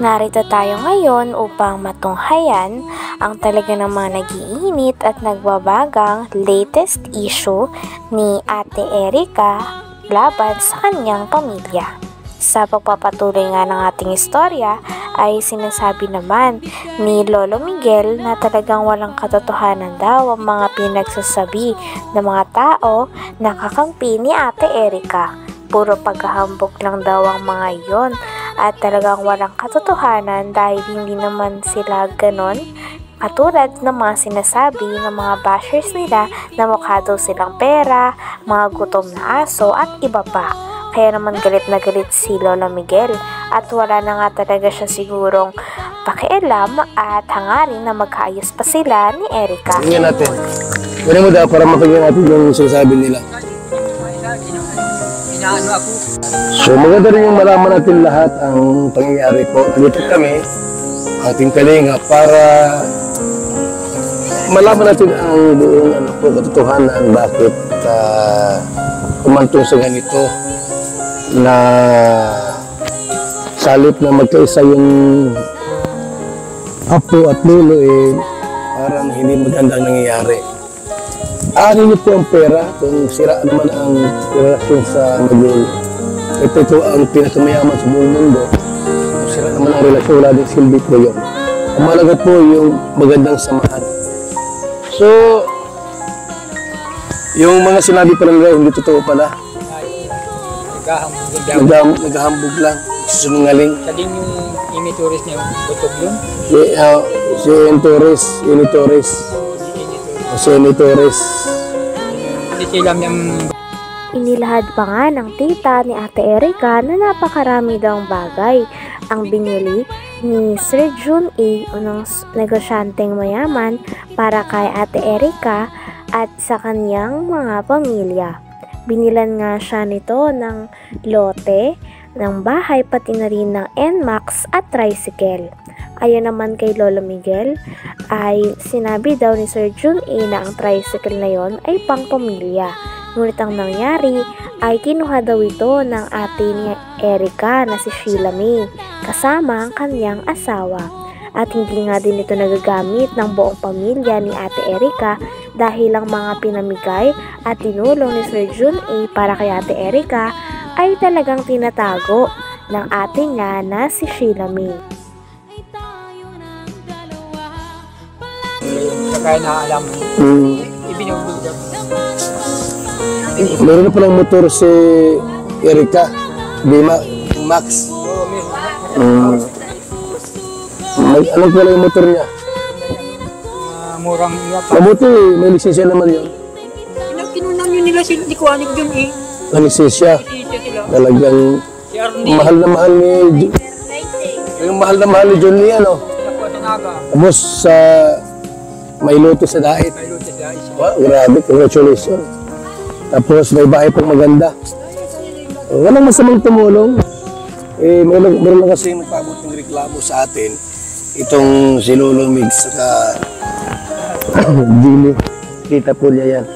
Narito tayo ngayon upang matunghayan ang talaga namang nagiinit at nagbabagang latest issue ni Ate Erika laban sa kanyang pamilya. Sa pagpapatuloy nga ng ating istorya ay sinasabi naman ni Lolo Miguel na talagang walang katotohanan daw ang mga pinagsasabi ng mga tao na kakampi ni Ate Erika. Puro paghahambog lang daw ang mga iyon at talagang walang katotohanan dahil hindi naman sila ganon Katulad ng mga sinasabi ng mga bashers nila na mukha daw silang pera, mga gutom na aso at iba pa. Kaya naman galit na galit si Lola Miguel at wala na nga talaga siya sigurong pakialam at hangarin na magkaayos pa sila ni Erika. Tingnan natin. Kunin mo daw para mapagyan natin yung sinasabi nila. Inaano ako. So maganda rin yung malaman natin lahat ang pangyayari po. Nandito kami, ating kalinga, para malaman natin ang buong ano po, katotohanan bakit uh, umantong sa ganito na salip na magkaisa yung apo at lolo eh parang hindi magandang nangyayari. Ari niyo po ang pera kung sira naman ang relasyon sa magulo. Ito, ito ang pinakamayaman sa buong mundo. Kung sira naman ang relasyon, wala din silbi po yun. Ang malaga po yung magandang samahan. So, yung mga sinabi pa nila, hindi totoo pala. Naghahambog daw. Nag- naghahambog lang, sinungaling. Siya din yung imituris niya, butog yun. Si, uh, si Torres, Ini Ini Torres. Inilahad pa nga ng tita ni Ate Erika na napakarami daw bagay ang binili ni Sir Jun A. unang negosyanteng mayaman para kay Ate Erika at sa kanyang mga pamilya. Binilan nga siya nito ng lote, ng bahay pati na rin ng NMAX at tricycle. Ayon naman kay Lolo Miguel, ay sinabi daw ni Sir Jun A na ang tricycle na yon ay pang pamilya. Ngunit ang nangyari ay kinuha daw ito ng ate ni Erika na si Sheila May kasama ang kanyang asawa. At hindi nga din ito nagagamit ng buong pamilya ni ate Erika dahil ang mga pinamigay at tinulong ni Sir Jun A para kay ate Erika ay talagang tinatago ng ate niya na si Sheila May. Kagaya na alam mo. Mm. Ibinugbog daw. Meron na palang motor si Erika, Bima, Max. Oo, meron. Mm. Mag, anong pala yung motor niya? Mga murang iya pa. Mabuti, may lisensya naman yun. Kinunan yun nila sila, di ko anig yun eh. May lisensya. Talagang Si mahal na mahal ni... Yung mahal na mahal ni John Lee, ano? Tapos sa may luto sa dait. May lutas sa isa. Wow, grabe, congratulations. Tapos may bahay pang maganda. Walang masamang tumulong. Eh, meron, meron lang kasi nagpabot ng reklamo sa atin. Itong si Lolo Mig saka Jimmy. Kita po niya yan.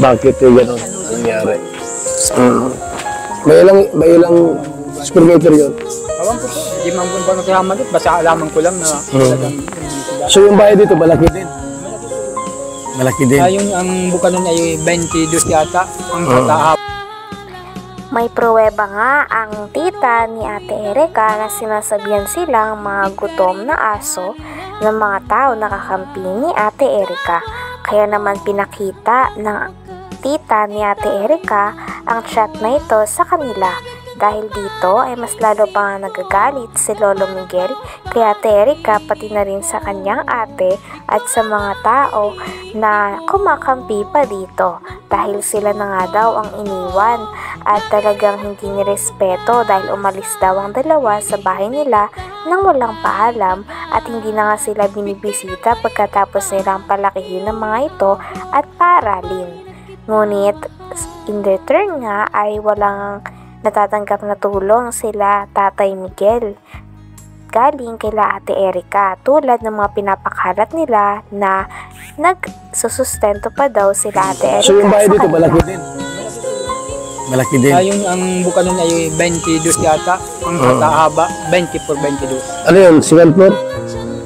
Bakit yung gano'n nangyari? Mm. May ilang, may ilang square meter yun. Awan ko po. Hindi man po ba nagsama doon. Basta alaman ko lang na talagang hindi sila. So yung bahay dito, malaki din. Malaki din. Ah, yung ang buka nun ay 22 yata. Ang Oo. katahap. May pruweba nga ang tita ni Ate Erika na sinasabihan silang mga gutom na aso ng mga tao na kakampi ni Ate Erika. Kaya naman pinakita ng tita ni Ate Erika ang chat na ito sa kanila. Dahil dito ay mas lalo pa nga nagagalit si Lolo Miguel kay Ate Erika pati na rin sa kanyang ate at sa mga tao na kumakampi pa dito dahil sila na nga daw ang iniwan at talagang hindi nirespeto dahil umalis daw ang dalawa sa bahay nila nang walang paalam at hindi na nga sila binibisita pagkatapos nilang palakihin ng mga ito at paaralin. Ngunit in return nga ay walang natatanggap na tulong sila Tatay Miguel galing kila Ate Erika tulad ng mga pinapakalat nila na nagsusustento pa daw sila Ate Erika So yung bahay dito, malaki din. Malaki din. Ayun, ang buka nun ay 22 yata. Ang Oo. katahaba, 20 por 22. Ano yun? Second floor?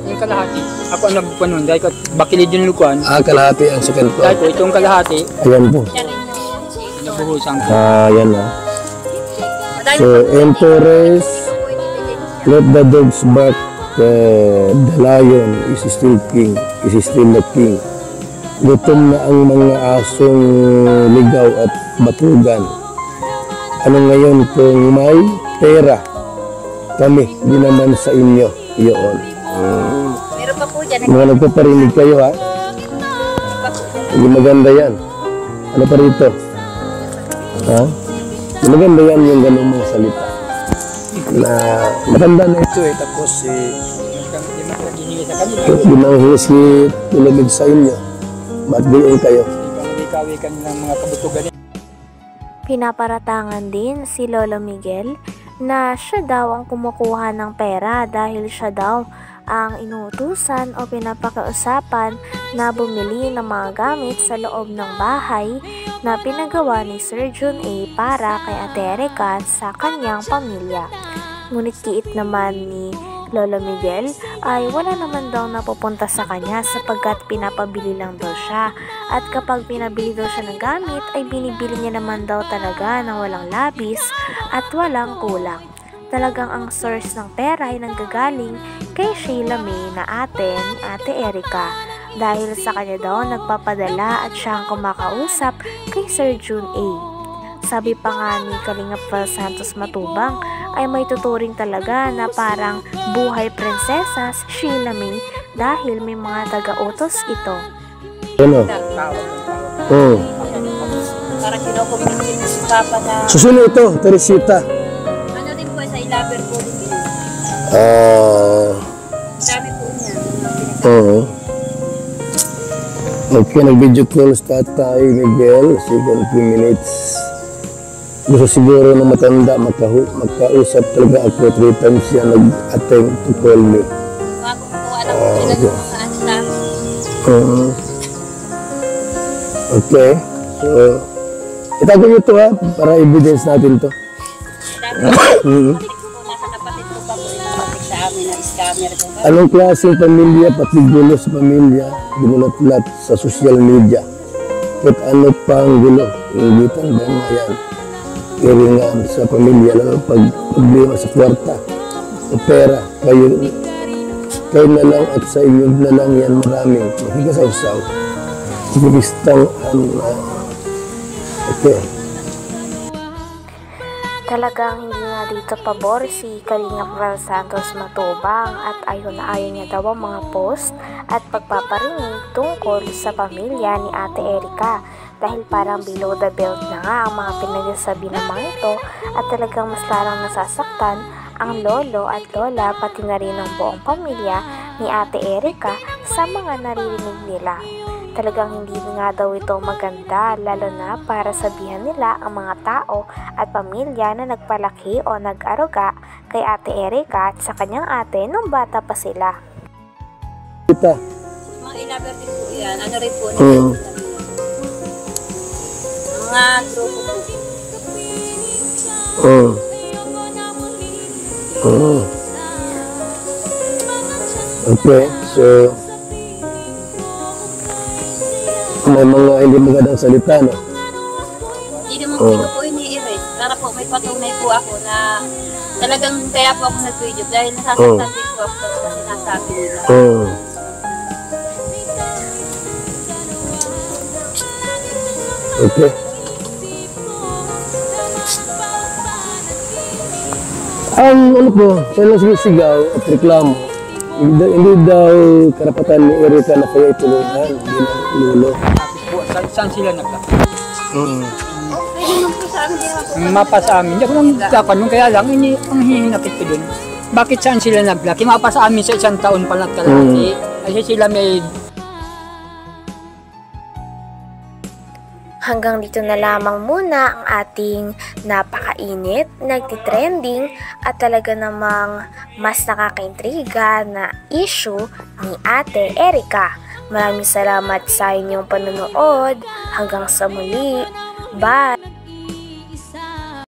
Yung kalahati, ako ang nagbuka nun. Dahil ko, bakilid yung lukuan. Ah, kalahati ang second floor. Dahil ko, itong kalahati, Ayan po. nabuhusan ko. Ah, yan ah. So, Empress, let the dogs bark. Uh, the lion is still king, is still the king. Gutom na ang mga asong ligaw at batugan. Ano ngayon kung may pera? Kami, di naman sa inyo. Iyon. Mm. Meron pa po dyan. Mga nagpaparinig kayo ha. Hindi maganda yan. Ano pa rito? Ha? Hindi maganda yan yung ganung mga salita. Na matanda na ito eh. Tapos eh, Hindi mo naghihingi sa inyo. Ba't gayon kayo? Ikaw ka nilang mga kabutugan Pinaparatangan din si Lolo Miguel na siya daw ang kumukuha ng pera dahil siya daw ang inuutusan o pinapakausapan na bumili ng mga gamit sa loob ng bahay na pinagawa ni Sir Jun A para kay Ate Erika sa kanyang pamilya. Ngunit kiit naman ni Lolo Miguel ay wala naman daw napupunta sa kanya sapagkat pinapabili lang daw siya at kapag pinabili daw siya ng gamit ay binibili niya naman daw talaga ng walang labis at walang kulang. Talagang ang source ng pera ay nanggagaling kay Sheila May na ate ni Ate Erika dahil sa kanya daw nagpapadala at siya ang kumakausap kay Sir June A. Sabi pa nga ni Kalingap Val Santos Matubang ay may tuturing talaga na parang buhay prinsesa si Sheila May dahil may mga taga-utos ito. Ano? Hmm. Parang kinukumpinsin mo si Papa na Susunod ito, Teresita. Ah, Dami po niya. oo. Okay, nag-video call sa tatay Miguel, second few minutes. Gusto siguro na matanda, makahu makausap talaga ako. Three times siya nag-attempt to call me. Bago po alam ko sila okay. kung saan sa amin. Oo. okay, so, itago nyo ito ha, para evidence natin to. Dami po po Anong klaseng pamilya, pati gulo sa pamilya, binulat-lat sa social media. At ano pang gulo, ingitan ba mga yan? Iringan sa pamilya, lalo pag problema sa kwarta, sa pera, kayo, kayo na lang at sa inyo na lang yan maraming makikisaw-saw. Siguristang, ano, okay. Talagang hindi nga dito pabor si Kalingap Val Santos Matubang at ayaw na ayaw niya daw ang mga post at pagpaparinig tungkol sa pamilya ni Ate Erika dahil parang below the belt na nga ang mga pinagsasabi mga ito at talagang mas larang nasasaktan ang lolo at lola pati na rin ang buong pamilya ni Ate Erika sa mga naririnig nila. Talagang hindi nga daw ito maganda lalo na para sabihan nila ang mga tao at pamilya na nagpalaki o nag-aruga kay Ate Erika at sa kanyang ate nung bata pa sila. Kita, Mga ilaber din po yan. Ano rin po nila. Mm. Mga grupo po. Oo. Oo. Okay, so may mga hindi magandang salita, no? Hindi naman Oh. po ini-erase. Para po may patunay po ako na talagang kaya po ako nag-video dahil nasasaktan din po ako sa sinasabi nila. Oo. Okay. Ang ano po, kailan sumisigaw at reklamo, hindi, hindi daw karapatan ni Erika na kaya itulungan, hindi na lulo. Saan, saan sila nagla? Mm. Mapa sa amin, hindi ako lang nagkakanong, kaya lang, ini, ang hihinapit ko dun. Bakit saan sila naglaki? Mapa sa amin sa isang taon pa lang kalahati. Kasi sila may Hanggang dito na lamang muna ang ating napakainit, nagtitrending at talaga namang mas nakakaintriga na issue ni Ate Erika. Maraming salamat sa inyong panonood. Hanggang sa muli. Bye!